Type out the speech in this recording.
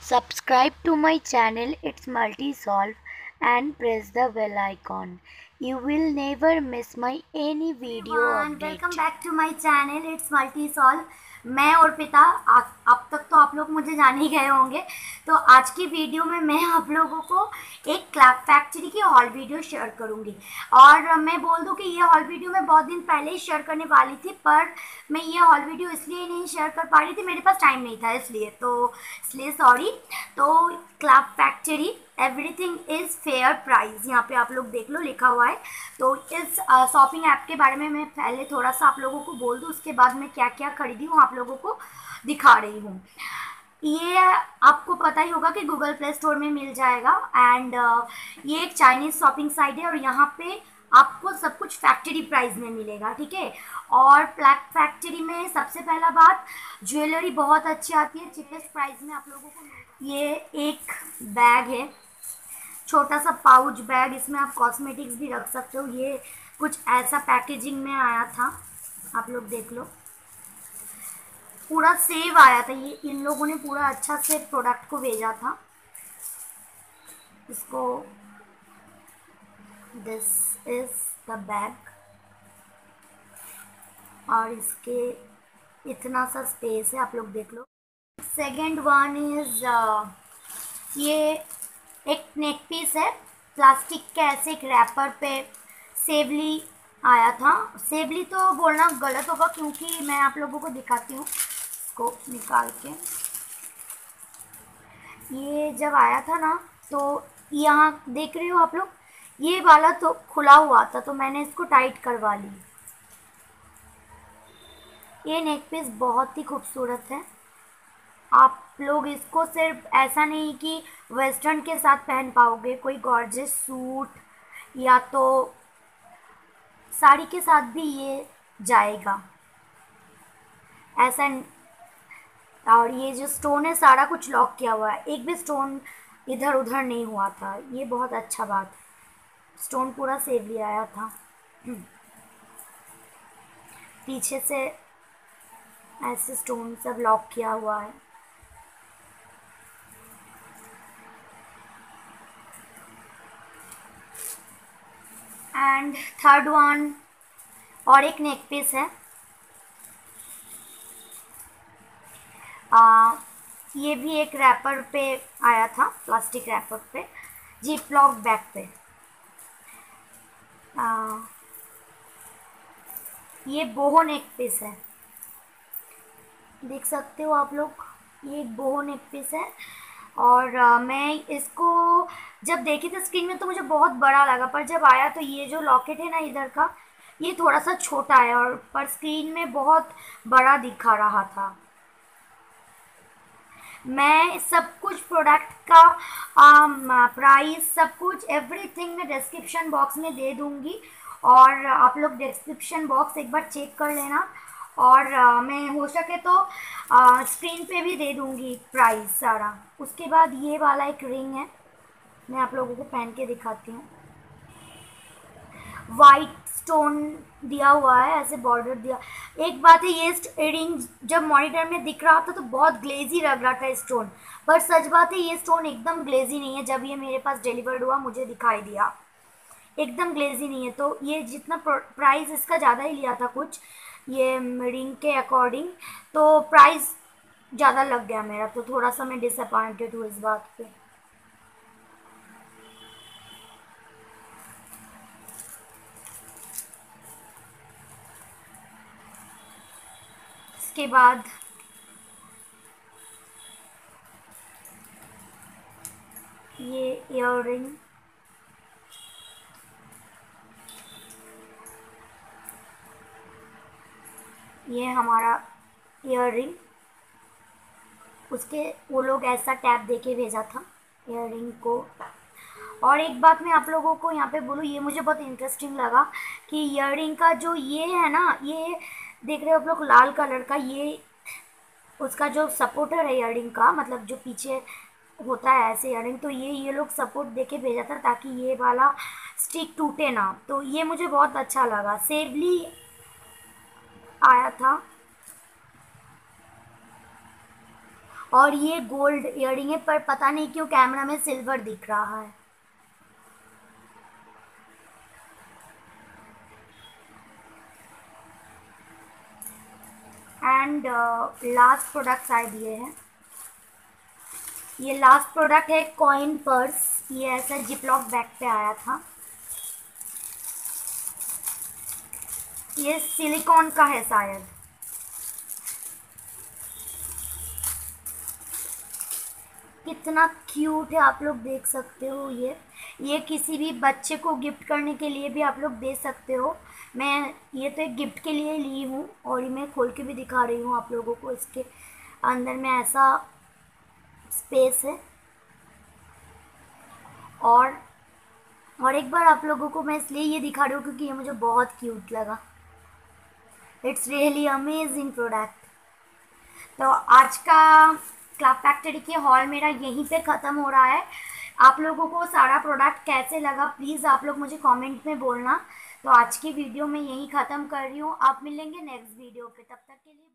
Subscribe to my channel It's Multisolve and press the bell icon. You will never miss my any video update. Welcome back to my channel it's multi solve मैं और पिता अब तक तो आप लोग मुझे जान ही गए होंगे। तो आज की वीडियो में मैं आप लोगों को एक क्लैप फैक्ट्री की हॉल वीडियो शेयर करूँगी। और मैं बोल दूँ कि ये हॉल वीडियो मैं बहुत दिन पहले ही शेयर करने वाली थी पर मैं ये हॉल वीडियो इसलिए नहीं शेयर कर पा रही थी मेरे पास टाइम नहीं था इसलिए। तो इसलिए सॉरी तो clap factory everything is fair price यहाँ पे आप लोग देख लो लिखा हुआ है। तो इस शॉपिंग ऐप के बारे में मैं पहले थोड़ा सा आप लोगों को बोल दूँ, उसके बाद मैं क्या क्या खरीदी हूँ, आप लोगों को दिखा रही हूँ। ये आपको पता ही होगा कि गूगल प्ले स्टोर में मिल जाएगा एंड ये एक चाइनीज़ शॉपिंग साइट है और यहाँ पे आपको सब कुछ फैक्ट्री प्राइस में मिलेगा, ठीक है? और ब्लैक फैक्ट्री में सबसे पहला बात ज्वेलरी बहुत अच्छी आती है चिपेस्ट प्राइस में आप लोगों को ये एक बैग है। छोटा सा पाउच बैग, इसमें आप कॉस्मेटिक्स भी रख सकते हो। ये कुछ ऐसा पैकेजिंग में आया था। आप लोग देख लो। पूरा सेव आया था ये। इन लोगों ने पूरा अच्छा से प्रोडक्ट को भेजा था। इसको दिस इज़ द बैग और इसके इतना सा स्पेस है। आप लोग देख लो। सेकेंड वन इज़ ये एक नेक पीस है प्लास्टिक के ऐसे एक रैपर पे सेवली आया था। सेवली तो बोलना गलत होगा क्योंकि मैं आप लोगों को दिखाती हूँ इसको निकाल के। ये जब आया था ना तो यहाँ देख रहे हो आप लोग? ये वाला तो खुला हुआ था तो मैंने इसको टाइट करवा ली। ये नेक पीस बहुत ही खूबसूरत है। आप लोग इसको सिर्फ़ ऐसा नहीं कि वेस्टर्न के साथ पहन पाओगे, कोई गॉर्जेस सूट या तो साड़ी के साथ भी ये जाएगा। ऐसा और ये जो स्टोन है, सारा कुछ लॉक किया हुआ है। एक भी स्टोन इधर उधर नहीं हुआ था। ये बहुत अच्छा बात स्टोन पूरा सेव लिया आया था। पीछे से ऐसे स्टोन सब लॉक किया हुआ है। एंड थर्ड वन और एक नेक पीस है। आ, ये भी एक रैपर पे आया था प्लास्टिक रैपर पे जी ब्लॉक बैग पे। आ, ये बोहो नेक पीस है। देख सकते हो आप लोग ये एक बोहो नेक पीस है। और आ, मैं इसको जब देखी थी स्क्रीन में तो मुझे बहुत बड़ा लगा पर जब आया तो ये जो लॉकेट है ना इधर का ये थोड़ा सा छोटा है और पर स्क्रीन में बहुत बड़ा दिखा रहा था। मैं सब कुछ प्रोडक्ट का प्राइस सब कुछ एवरीथिंग मैं डिस्क्रिप्शन बॉक्स में दे दूँगी और आप लोग डिस्क्रिप्शन बॉक्स एक बार चेक कर लेना और आ, मैं हो सके तो स्क्रीन पे भी दे दूँगी प्राइस सारा। उसके बाद ये वाला एक रिंग है। मैं आप लोगों को पहन के दिखाती हूँ। वाइट स्टोन दिया हुआ है, ऐसे बॉर्डर दिया। एक बात है, ये रिंग जब मॉनिटर में दिख रहा था तो बहुत ग्लेजी लग रहा था स्टोन पर सच बात है, ये स्टोन एकदम ग्लेजी नहीं है। जब ये मेरे पास डिलीवर्ड हुआ, मुझे दिखाई दिया। एकदम ग्लेजी नहीं है। तो ये जितना प्राइस इसका ज़्यादा ही लिया था कुछ, ये रिंग के अकॉर्डिंग तो प्राइस ज़्यादा लग गया मेरा। तो थोड़ा सा मैं डिसअपॉइंटेड हूँ इस बात पे। इसके बाद ये इयर ये हमारा इयर उसके वो लोग ऐसा टैप दे के भेजा था इयर को। और एक बात मैं आप लोगों को यहाँ पे बोलूँ, ये मुझे बहुत इंटरेस्टिंग लगा कि इयर का जो ये है ना, ये देख रहे हो आप लोग, लाल कलर का ये, उसका जो सपोर्टर है इयर का मतलब जो पीछे होता है ऐसे इयर तो ये ये लोग सपोर्ट दे के भेजा था ताकि ये वाला स्टिक टूटे ना। तो ये मुझे बहुत अच्छा लगा। सेवली आया था। और ये गोल्ड इयरिंग है, पर पता नहीं क्यों कैमरा में सिल्वर दिख रहा है। एंड लास्ट प्रोडक्ट शायद ये है। ये लास्ट प्रोडक्ट है कॉइन पर्स ये ऐसा जिपलॉक बैग पे आया था। ये सिलिकॉन का है शायद। कितना क्यूट है, आप लोग देख सकते हो ये। ये किसी भी बच्चे को गिफ्ट करने के लिए भी आप लोग दे सकते हो। मैं ये तो एक गिफ्ट के लिए ली हूँ और ये मैं खोल के भी दिखा रही हूँ आप लोगों को इसके अंदर में ऐसा स्पेस है। और और एक बार आप लोगों को मैं इसलिए ये दिखा रही हूँ क्योंकि ये मुझे बहुत क्यूट लगा। इट्स रियली अमेजिंग प्रोडक्ट तो आज का क्लाब फैक्ट्री के हॉल मेरा यहीं पे ख़त्म हो रहा है। आप लोगों को सारा प्रोडक्ट कैसे लगा? प्लीज़ आप लोग मुझे कमेंट में बोलना। तो आज की वीडियो मैं यही ख़त्म कर रही हूँ। आप मिलेंगे नेक्स्ट वीडियो पे। तब तक के लिए